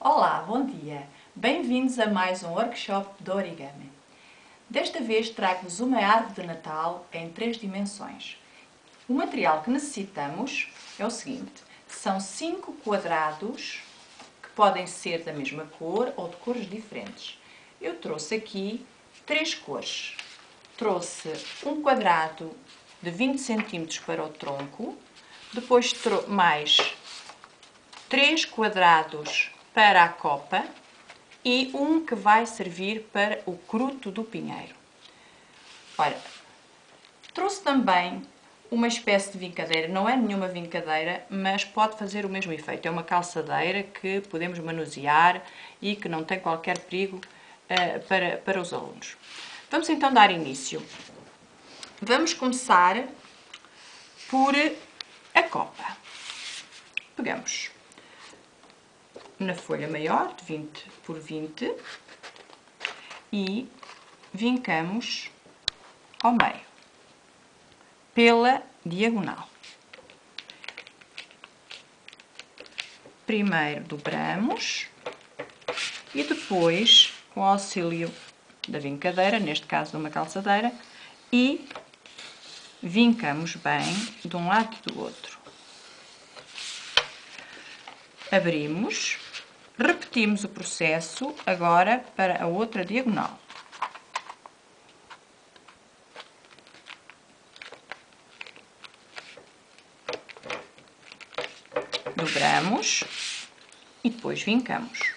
Olá, bom dia! Bem-vindos a mais um workshop de origami. Desta vez trago-vos uma árvore de Natal em três dimensões. O material que necessitamos é o seguinte, são cinco quadrados que podem ser da mesma cor ou de cores diferentes. Eu trouxe aqui três cores. Trouxe um quadrado de 20 cm para o tronco, depois mais três quadrados para a copa e um que vai servir para o cruto do pinheiro. Olha, trouxe também uma espécie de vincadeira, não é nenhuma vincadeira, mas pode fazer o mesmo efeito. É uma calçadeira que podemos manusear e que não tem qualquer perigo uh, para, para os alunos. Vamos então dar início. Vamos começar por a copa. Pegamos na folha maior, de 20 por 20, e vincamos ao meio, pela diagonal. Primeiro dobramos e depois, com o auxílio da vincadeira, neste caso de uma calçadeira, e vincamos bem de um lado e do outro. Abrimos Repetimos o processo agora para a outra diagonal. Dobramos e depois vincamos.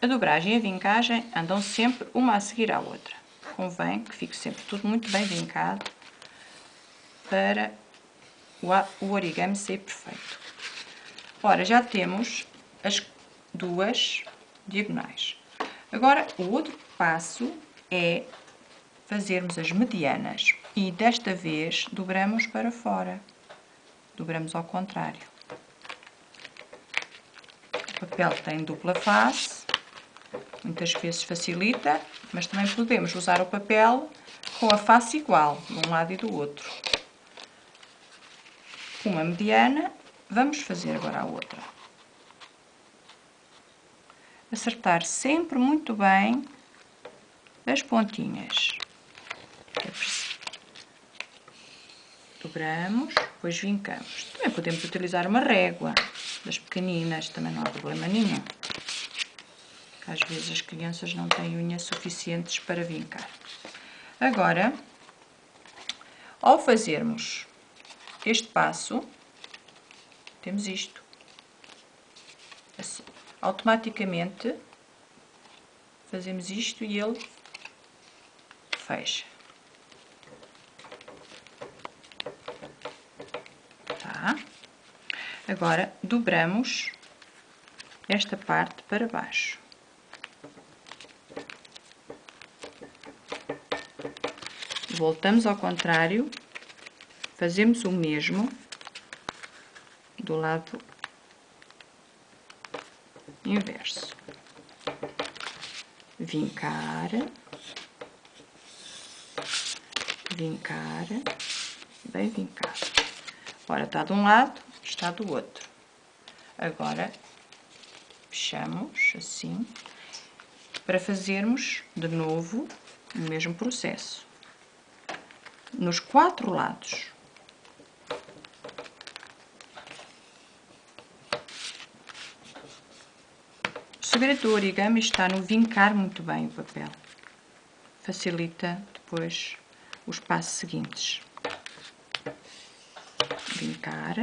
A dobragem e a vincagem andam sempre uma a seguir à outra. Convém que fique sempre tudo muito bem vincado para o origami ser perfeito. Ora, já temos as duas diagonais. Agora, o outro passo é fazermos as medianas e desta vez dobramos para fora. Dobramos ao contrário. O papel tem dupla face, muitas vezes facilita, mas também podemos usar o papel com a face igual, de um lado e do outro. Uma mediana, vamos fazer agora a outra acertar sempre muito bem as pontinhas. Dobramos, depois vincamos. Também podemos utilizar uma régua das pequeninas, também não há problema nenhum. Às vezes as crianças não têm unhas suficientes para vincar. Agora, ao fazermos este passo, temos isto. Assim automaticamente fazemos isto e ele fecha. Tá? Agora dobramos esta parte para baixo. Voltamos ao contrário, fazemos o mesmo do lado inverso. Vincar, vincar, bem vincado. Ora, está de um lado, está do outro. Agora, fechamos assim, para fazermos de novo o mesmo processo. Nos quatro lados. Segredo do origami está no vincar muito bem o papel. Facilita depois os passos seguintes. Vincar.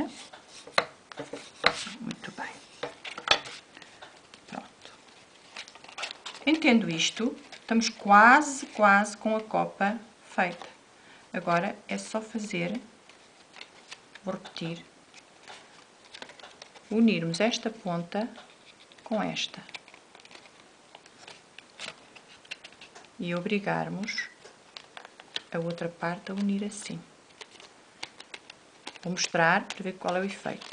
Muito bem. Pronto. Entendo isto, estamos quase, quase com a copa feita. Agora é só fazer, vou repetir, unirmos esta ponta com esta. E obrigarmos a outra parte a unir assim. Vou mostrar para ver qual é o efeito.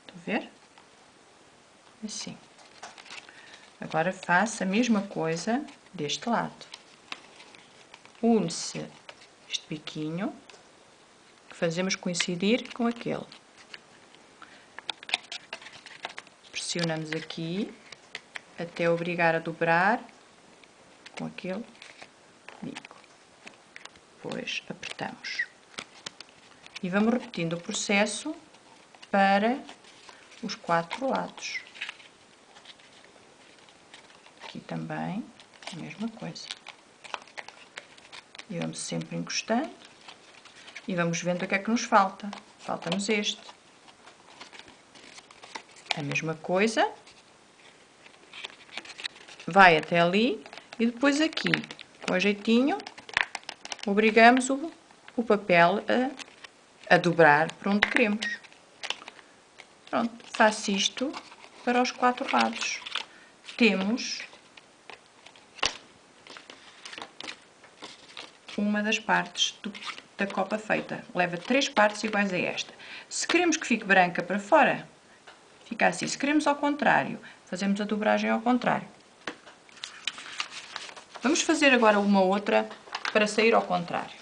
Estão a ver? Assim. Agora faço a mesma coisa deste lado. Une-se este biquinho que fazemos coincidir com aquele. pressionamos aqui até obrigar a dobrar com aquele bico. Depois apertamos. E vamos repetindo o processo para os quatro lados. Aqui também a mesma coisa. E vamos sempre encostando e vamos vendo o que é que nos falta. Falta-nos este. A mesma coisa. Vai até ali e depois aqui, com jeitinho, obrigamos o, o papel a, a dobrar para onde queremos. Pronto, faço isto para os quatro lados. Temos uma das partes do, da copa feita. Leva três partes iguais a esta. Se queremos que fique branca para fora, fica assim. Se queremos ao contrário, fazemos a dobragem ao contrário. Vamos fazer agora uma outra para sair ao contrário.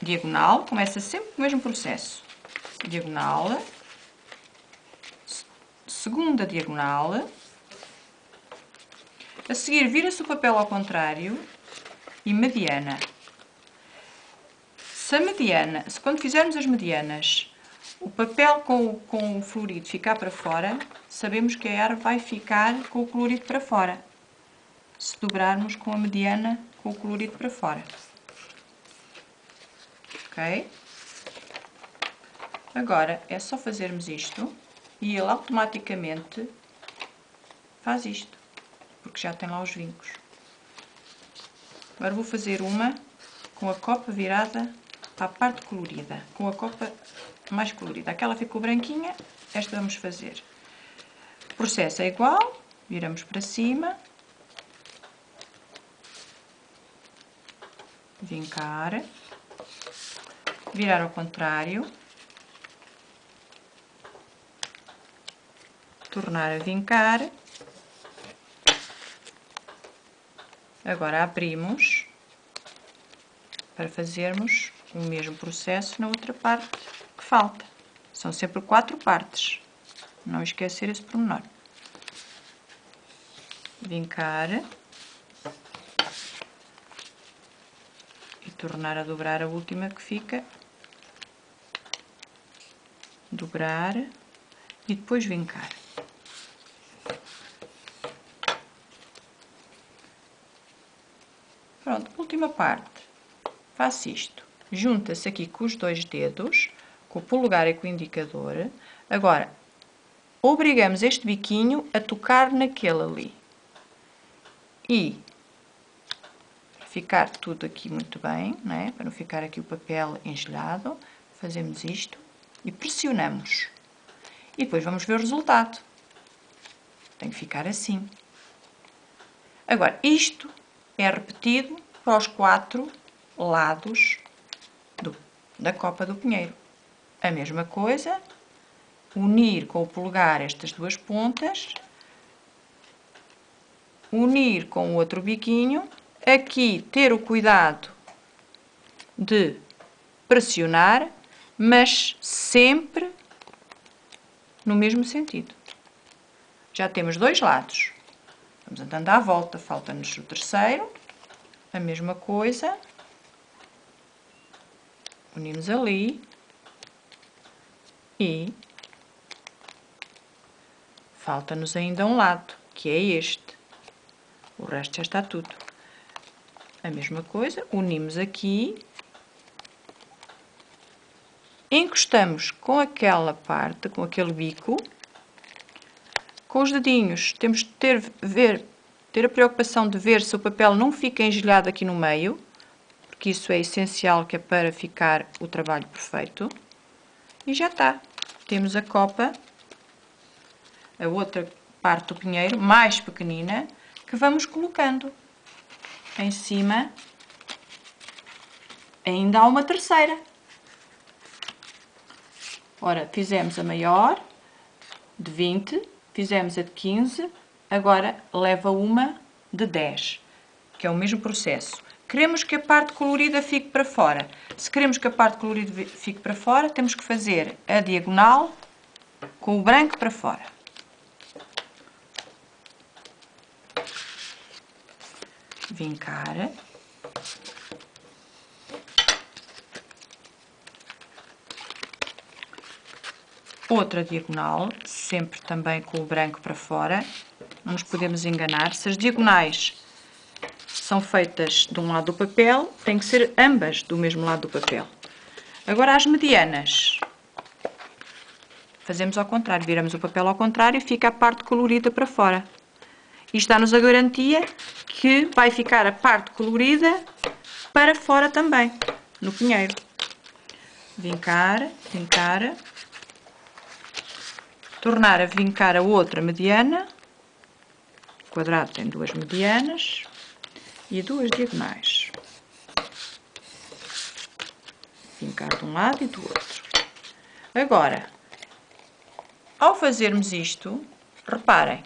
Diagonal, começa sempre o mesmo processo. Diagonal, segunda diagonal, a seguir vira-se o papel ao contrário e mediana. Se a mediana, se quando fizermos as medianas o papel com, com o florido ficar para fora, sabemos que a erva vai ficar com o colorido para fora. Se dobrarmos com a mediana com o colorido para fora. Ok? Agora é só fazermos isto e ele automaticamente faz isto, porque já tem lá os vincos. Agora vou fazer uma com a copa virada para a parte colorida, com a copa mais colorida. Aquela ficou branquinha, esta vamos fazer. O processo é igual, viramos para cima, vincar, virar ao contrário, tornar a vincar. Agora abrimos para fazermos o mesmo processo na outra parte falta. São sempre quatro partes. Não esquecer esse pormenor. Vincar. E tornar a dobrar a última que fica. Dobrar. E depois vincar. Pronto, última parte. Faço isto junta-se aqui com os dois dedos, com o polegar e com o indicador. Agora, obrigamos este biquinho a tocar naquele ali. E, ficar tudo aqui muito bem, né? para não ficar aqui o papel engelhado, fazemos isto e pressionamos. E depois vamos ver o resultado. Tem que ficar assim. Agora, isto é repetido para os quatro lados do, da copa do pinheiro. A mesma coisa, unir com o polegar estas duas pontas, unir com o outro biquinho, aqui ter o cuidado de pressionar, mas sempre no mesmo sentido. Já temos dois lados. Vamos andando à volta, falta-nos o terceiro, a mesma coisa, unimos ali e falta-nos ainda um lado, que é este. O resto já está tudo. A mesma coisa, unimos aqui, encostamos com aquela parte, com aquele bico, com os dedinhos, temos de ter, ver, ter a preocupação de ver se o papel não fica engelhado aqui no meio, porque isso é essencial que é para ficar o trabalho perfeito. E já está. Temos a copa, a outra parte do pinheiro, mais pequenina, que vamos colocando em cima. Ainda há uma terceira. Ora, fizemos a maior, de 20, fizemos a de 15, agora leva uma de 10, que é o mesmo processo Queremos que a parte colorida fique para fora. Se queremos que a parte colorida fique para fora, temos que fazer a diagonal com o branco para fora. Vincar. Outra diagonal, sempre também com o branco para fora. Não nos podemos enganar. Se as diagonais são feitas de um lado do papel, tem que ser ambas do mesmo lado do papel. Agora as medianas. Fazemos ao contrário, viramos o papel ao contrário e fica a parte colorida para fora. Isto dá-nos a garantia que vai ficar a parte colorida para fora também, no pinheiro. Vincar, vincar. Tornar a vincar a outra mediana. O quadrado tem duas medianas e duas diagonais. Fincar de um lado e do outro. Agora, ao fazermos isto, reparem,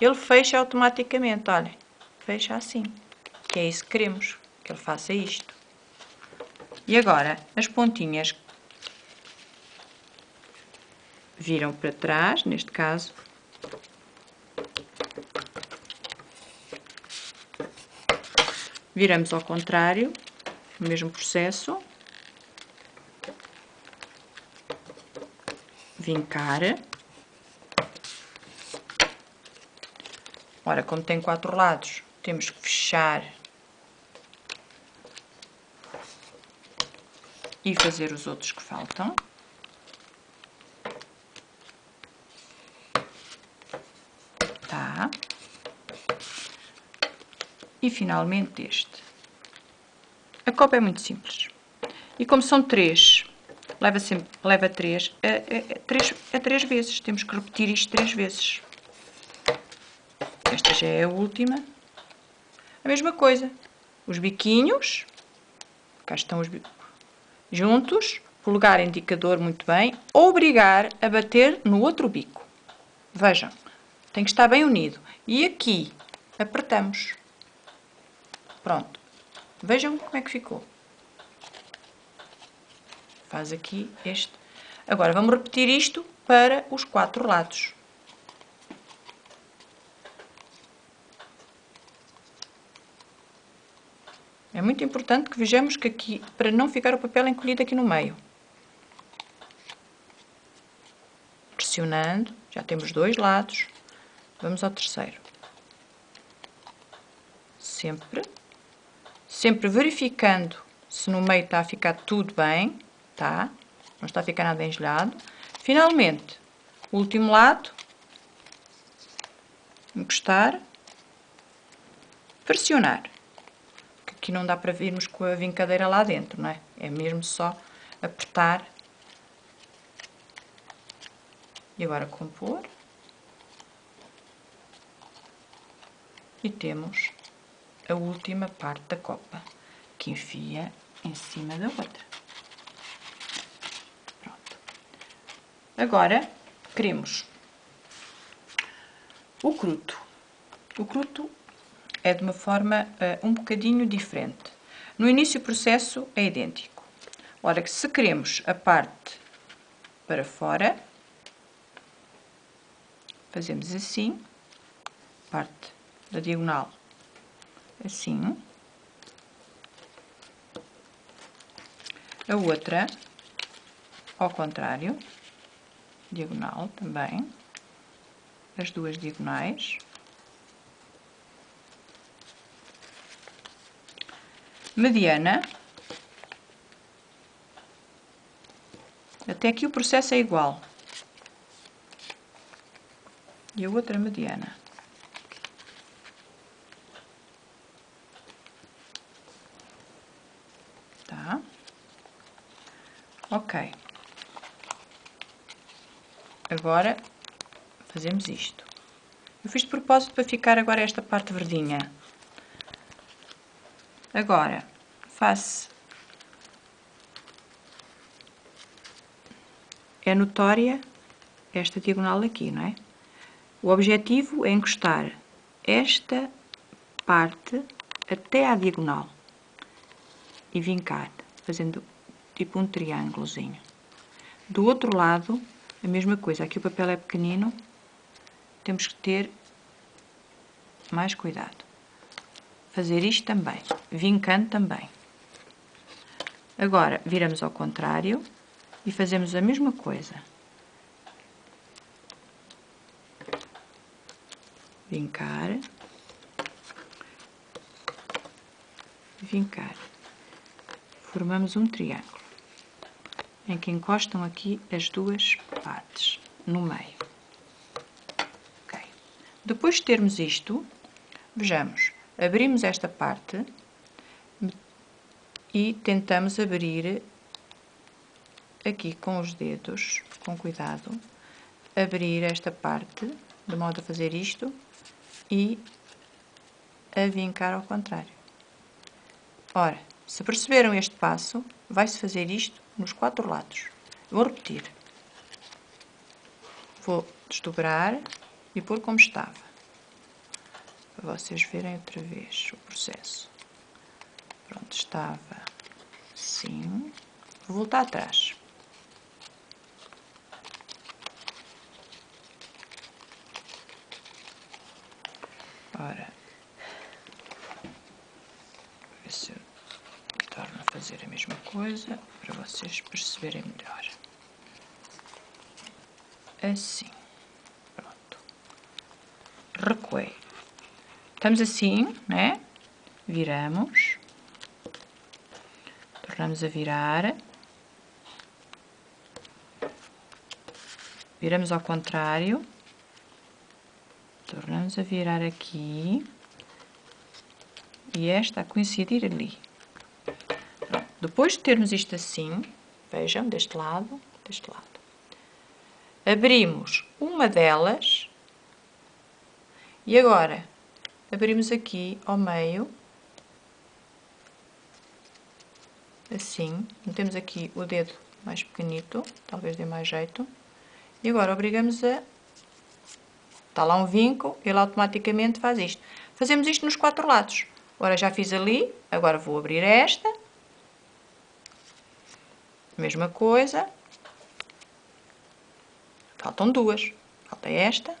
ele fecha automaticamente, olhem, fecha assim, que é isso que queremos, que ele faça isto. E agora, as pontinhas viram para trás, neste caso, Viramos ao contrário, o mesmo processo. Vincar. Ora, como tem quatro lados, temos que fechar e fazer os outros que faltam. Tá e finalmente este. A copa é muito simples. E como são três, leva, sempre, leva três, a, a, a, três, a três vezes. Temos que repetir isto três vezes. Esta já é a última. A mesma coisa. Os biquinhos, cá estão os biquinhos, juntos, polegar indicador muito bem, obrigar a bater no outro bico. Vejam, tem que estar bem unido. E aqui, apertamos. Pronto. Vejam como é que ficou. Faz aqui este. Agora, vamos repetir isto para os quatro lados. É muito importante que vejamos que aqui, para não ficar o papel encolhido aqui no meio. Pressionando, já temos dois lados. Vamos ao terceiro. Sempre sempre verificando se no meio está a ficar tudo bem, tá? Não está a ficar nada engelhado. Finalmente, o último lado, encostar, pressionar. Que aqui não dá para virmos com a vincadeira lá dentro, não é? É mesmo só apertar. E agora compor. E temos a última parte da copa, que enfia em cima da outra. Pronto. Agora, queremos o cruto. O cruto é de uma forma uh, um bocadinho diferente. No início o processo é idêntico. Ora, que se queremos a parte para fora, fazemos assim, parte da diagonal assim. A outra, ao contrário, diagonal também. As duas diagonais. Mediana. Até aqui o processo é igual. E a outra mediana. Ok. Agora fazemos isto. Eu fiz de propósito para ficar agora esta parte verdinha. Agora, faço... É notória esta diagonal aqui, não é? O objetivo é encostar esta parte até à diagonal. e vincar, fazendo tipo um triângulozinho. Do outro lado, a mesma coisa. Aqui o papel é pequenino, temos que ter mais cuidado. Fazer isto também, vincando também. Agora, viramos ao contrário e fazemos a mesma coisa. Vincar. Vincar. Formamos um triângulo em que encostam aqui as duas partes no meio. Okay. Depois de termos isto, vejamos, abrimos esta parte e tentamos abrir aqui com os dedos, com cuidado, abrir esta parte, de modo a fazer isto e a vincar ao contrário. Ora, se perceberam este passo, vai-se fazer isto nos quatro lados. Vou repetir. Vou desdobrar e pôr como estava. Para vocês verem outra vez o processo. Pronto, estava assim. Vou voltar atrás. Ora, ver se eu torno a fazer a mesma coisa para vocês perceberem melhor. Assim. Pronto. Recuei. Estamos assim, né? Viramos. Tornamos a virar. Viramos ao contrário. Tornamos a virar aqui. E esta a coincidir ali. Depois de termos isto assim, vejam, deste lado, deste lado. Abrimos uma delas. E agora, abrimos aqui ao meio. Assim. Metemos aqui o dedo mais pequenito, talvez dê mais jeito. E agora obrigamos a Está lá um vinco, ele automaticamente faz isto. Fazemos isto nos quatro lados. Agora já fiz ali, agora vou abrir esta. Mesma coisa. Faltam duas. Falta esta.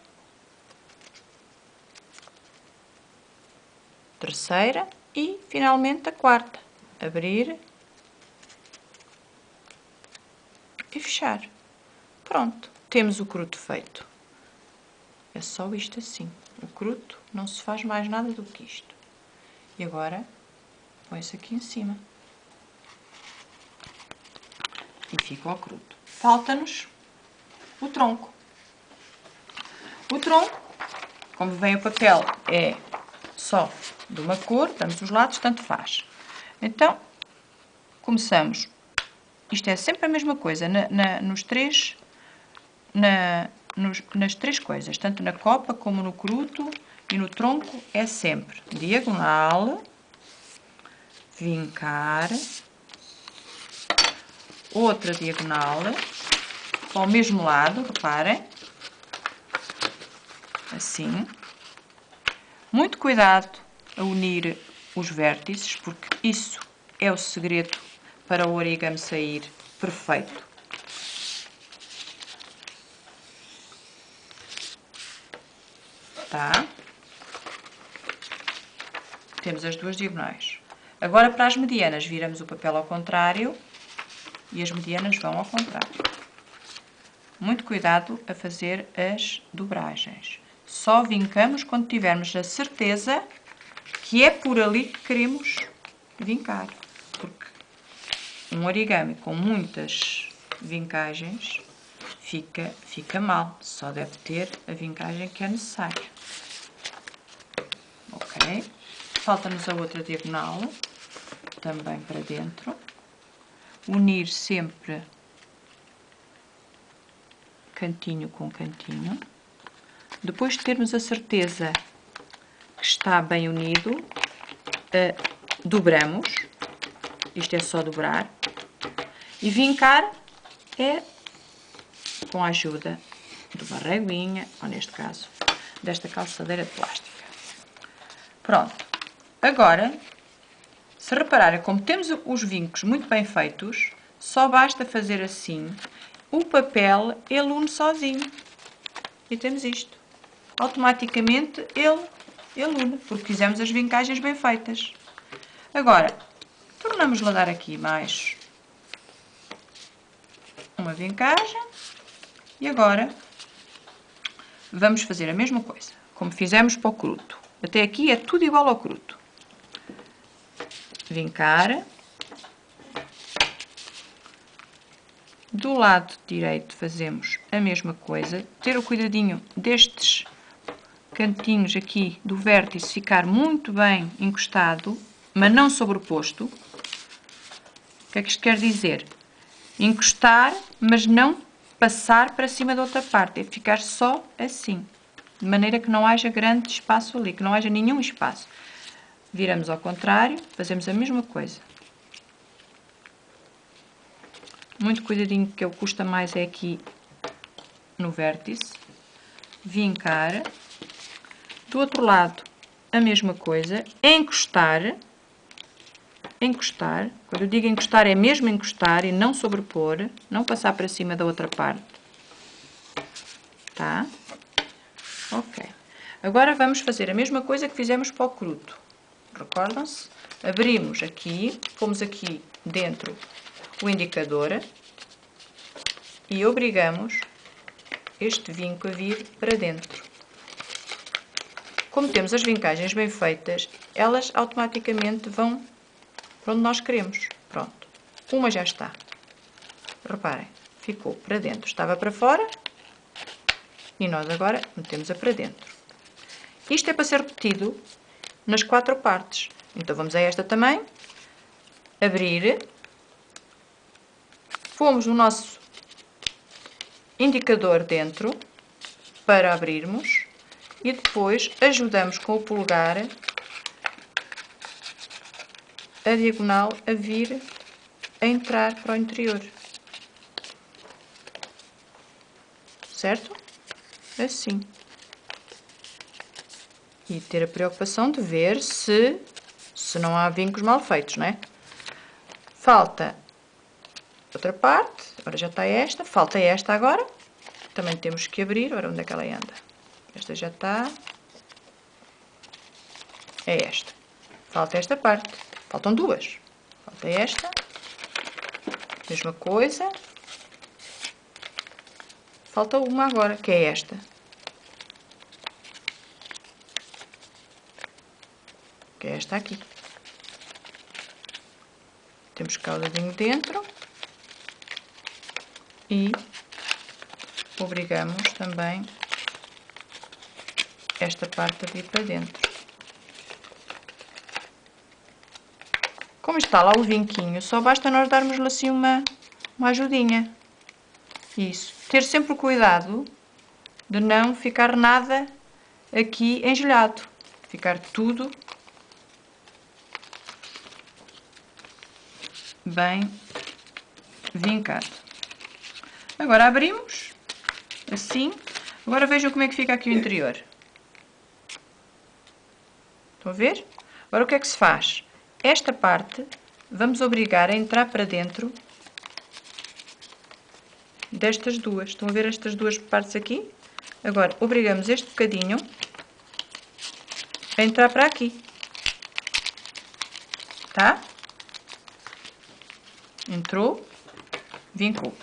Terceira e finalmente a quarta. Abrir. E fechar. Pronto, temos o cruto feito. É só isto assim. O cruto não se faz mais nada do que isto. E agora põe-se aqui em cima. E fica o cruto. Falta-nos o tronco. O tronco, como vem o papel, é só de uma cor, damos os lados, tanto faz. Então, começamos. Isto é sempre a mesma coisa, na, na, nos três, na, nos, nas três coisas, tanto na copa como no cruto e no tronco, é sempre diagonal, vincar, outra diagonal, ao mesmo lado, reparem, assim. Muito cuidado a unir os vértices, porque isso é o segredo para o origami sair perfeito. tá? Temos as duas diagonais. Agora, para as medianas, viramos o papel ao contrário e as medianas vão ao contrário. Muito cuidado a fazer as dobragens. Só vincamos quando tivermos a certeza que é por ali que queremos vincar. Porque um origami com muitas vincagens fica, fica mal. Só deve ter a vincagem que é necessária. Ok? Falta-nos a outra diagonal, também para dentro. Unir sempre cantinho com cantinho. Depois de termos a certeza que está bem unido, uh, dobramos. Isto é só dobrar. E vincar é com a ajuda de uma reguinha, ou neste caso, desta calçadeira de plástico. Pronto. Agora, Se repararem, como temos os vincos muito bem feitos, só basta fazer assim, o papel ele une sozinho. E temos isto. Automaticamente ele, ele une, porque fizemos as vincagens bem feitas. Agora, tornamos-lhe a dar aqui mais uma vincagem. E agora, vamos fazer a mesma coisa, como fizemos para o cruto. Até aqui é tudo igual ao cruto vincar. Do lado direito fazemos a mesma coisa. Ter o cuidadinho destes cantinhos aqui do vértice ficar muito bem encostado, mas não sobreposto. O que é que isto quer dizer? Encostar, mas não passar para cima da outra parte. É ficar só assim. De maneira que não haja grande espaço ali, que não haja nenhum espaço viramos ao contrário, fazemos a mesma coisa. Muito cuidadinho, que o custa mais é aqui no vértice. Vincar. Do outro lado, a mesma coisa. Encostar. Encostar. Quando eu digo encostar, é mesmo encostar e não sobrepor. Não passar para cima da outra parte. Tá? Ok. Agora vamos fazer a mesma coisa que fizemos para o cruto recordam-se? Abrimos aqui, fomos aqui dentro o indicador e obrigamos este vinco a vir para dentro. Como temos as vincagens bem feitas, elas automaticamente vão para onde nós queremos. Pronto. Uma já está. Reparem, ficou para dentro. Estava para fora e nós agora metemos-a para dentro. Isto é para ser repetido nas quatro partes. Então vamos a esta também, abrir, fomos no nosso indicador dentro para abrirmos e depois ajudamos com o polegar a diagonal a vir a entrar para o interior. Certo? Assim e ter a preocupação de ver se, se não há vincos mal feitos, não é? Falta outra parte, agora já está esta, falta esta agora, também temos que abrir, ora onde é que ela anda? Esta já está, é esta, falta esta parte, faltam duas, falta esta, mesma coisa, falta uma agora, que é esta. Que é esta aqui. Temos cá o dedinho dentro e obrigamos também esta parte a vir para dentro. Como está lá o vinquinho, só basta nós darmos-lhe assim uma, uma ajudinha. Isso. Ter sempre cuidado de não ficar nada aqui engelhado. Ficar tudo bem vincado. Agora abrimos, assim. Agora vejam como é que fica aqui o interior. Estão a ver? Agora o que é que se faz? Esta parte vamos obrigar a entrar para dentro destas duas. Estão a ver estas duas partes aqui? Agora, obrigamos este bocadinho a entrar para aqui. Tá? Entrou, vincou.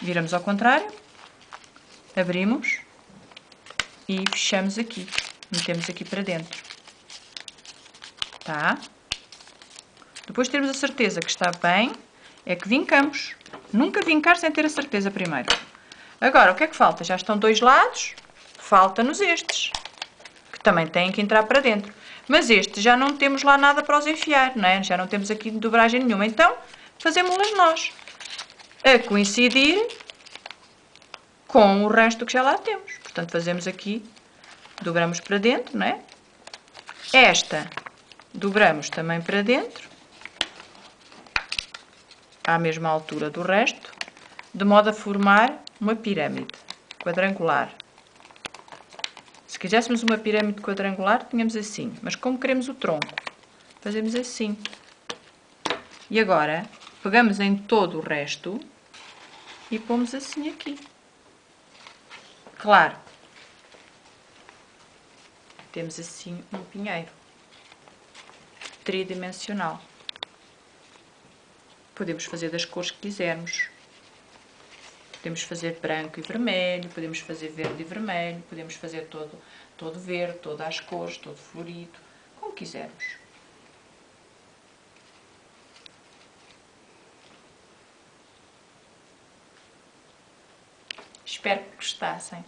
Viramos ao contrário, abrimos e fechamos aqui. Metemos aqui para dentro. Tá? Depois de termos a certeza que está bem, é que vincamos. Nunca vincar sem ter a certeza primeiro. Agora, o que é que falta? Já estão dois lados, falta-nos estes, que também têm que entrar para dentro. Mas estes já não temos lá nada para os enfiar, não é? Já não temos aqui dobragem nenhuma. Então, fazemos-las nós, a coincidir com o resto que já lá temos. Portanto, fazemos aqui, dobramos para dentro, não é? Esta dobramos também para dentro, à mesma altura do resto, de modo a formar uma pirâmide quadrangular. Se quiséssemos uma pirâmide quadrangular, tínhamos assim, mas como queremos o tronco, fazemos assim. E agora, pegamos em todo o resto e pomos assim aqui. Claro, temos assim um pinheiro tridimensional. Podemos fazer das cores que quisermos. Podemos fazer branco e vermelho, podemos fazer verde e vermelho, podemos fazer todo, todo verde, todas as cores, todo florido, como quisermos. Espero que gostassem.